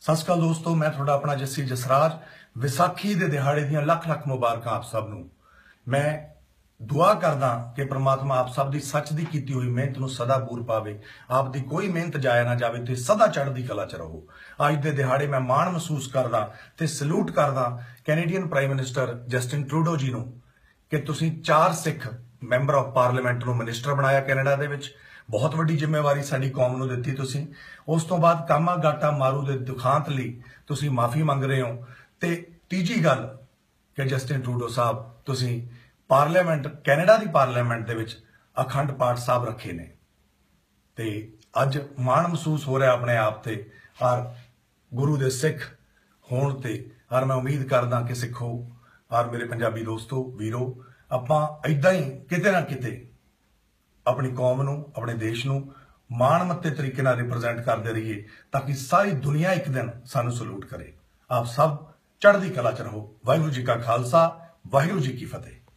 ਸਤਿ ਸ਼੍ਰੀ ਅਕਾਲ ਦੋਸਤੋ, ਮੈਂ ਤੁਹਾਡਾ ਆਪਣਾ ਜੱਸੀ ਜਸਰਾਜ, ਵਿਸਾਖੀ ਦੇ ਦਿਹਾੜੇ ਦੀਆਂ ਲੱਖ ਲੱਖ ਮੁਬਾਰਕਾਂ ਆਪ ਸਭ ਨੂੰ। ਮੈਂ ਦੁਆ ਕਰਦਾ ਕਿ ਪ੍ਰਮਾਤਮਾ ਆਪ ਸਭ ਦੀ ਸੱਚ ਦੀ ਕੀਤੀ ਹੋਈ ਮਿਹਨਤ ਨੂੰ ਸਦਾ ਪੂਰ ਪਾਵੇ। ਆਪ ਦੀ ਕੋਈ ਮਿਹਨਤ ਜਾਇਆ ਨਾ ਜਾਵੇ ਤੇ ਸਦਾ ਚੜ੍ਹਦੀ ਕਲਾ ਚ ਰਹੋ। ਅੱਜ ਦੇ ਦਿਹਾੜੇ ਮੈਂ ਮਾਣ ਮਹਿਸੂਸ ਕਰਦਾ ਤੇ ਸਲੂਟ ਕਰਦਾ Canadian prime minister Justin Trudeau ji ਨੂੰ ਕਿ ਤੁਸੀਂ ਚਾਰ ਸਿੱਖ ਮੈਂਬਰ ਆਫ ਪਾਰਲੀਮੈਂਟ ਨੂੰ ਮਿਨਿਸਟਰ ਬਣਾਇਆ ਕੈਨੇਡਾ ਦੇ ਵਿੱਚ। ਬਹੁਤ ਵੱਡੀ ਜ਼ਿੰਮੇਵਾਰੀ ਸਾਡੀ ਕੌਮ ਨੂੰ ਦਿੱਤੀ ਤੁਸੀਂ। ਉਸ ਤੋਂ ਬਾਅਦ ਕਾਮਾ ਗਾਟਾ ਮਾਰੂ ਦੇ ਦੁਖਾਂਤ ਲਈ ਤੁਸੀਂ ਮਾਫੀ ਮੰਗ ਰਹੇ ਹੋ। ਤੇ ਤੀਜੀ ਗੱਲ ਕਿ ਜਸਟਿਨ ਟਰੂਡੋ ਸਾਹਿਬ, ਤੁਸੀਂ ਪਾਰਲੀਮੈਂਟ, ਕੈਨੇਡਾ ਦੀ ਪਾਰਲੀਮੈਂਟ ਦੇ ਵਿੱਚ ਅਖੰਡ ਪਾਠ ਸਾਹਿਬ ਰੱਖੇ ਨੇ। ਤੇ ਅੱਜ ਮਾਣ ਮਹਿਸੂਸ ਹੋ ਰਿਹਾ ਆਪਣੇ ਆਪ ਤੇ। ਔਰ ਗੁਰੂ ਦੇ ਸਿੱਖ ਹੋਣ ਤੇ ਔਰ ਮੈਂ ਉਮੀਦ ਕਰਦਾ ਕਿ ਸਿੱਖੋ। ਔਰ ਮੇਰੇ ਪੰਜਾਬੀ ਦੋਸਤੋ, ਵੀਰੋ ਆਪਾਂ ਇਦਾਂ ਹੀ ਕਿਤੇ ਨਾ ਕਿਤੇ ਆਪਣੀ ਕੌਮ ਨੂੰ, ਆਪਣੇ ਦੇਸ਼ ਨੂੰ ਮਾਣਮੱਤੇ ਤਰੀਕੇ ਨਾਲ ਰਿਪਰੈਜ਼ੈਂਟ ਕਰਦੇ ਰਹੀਏ ਤਾਂ ਕਿ ਸਾਰੀ ਦੁਨੀਆ ਇੱਕ ਦਿਨ ਸਾਨੂੰ ਸਲੂਟ ਕਰੇ। ਆਪ ਸਭ ਚੜ੍ਹਦੀ ਕਲਾ ਚ ਰਹੋ। ਵਾਹਿਗੁਰੂ ਜੀ ਕਾ ਖਾਲਸਾ, ਵਾਹਿਗੁਰੂ ਜੀ ਕੀ ਫਤਿਹ।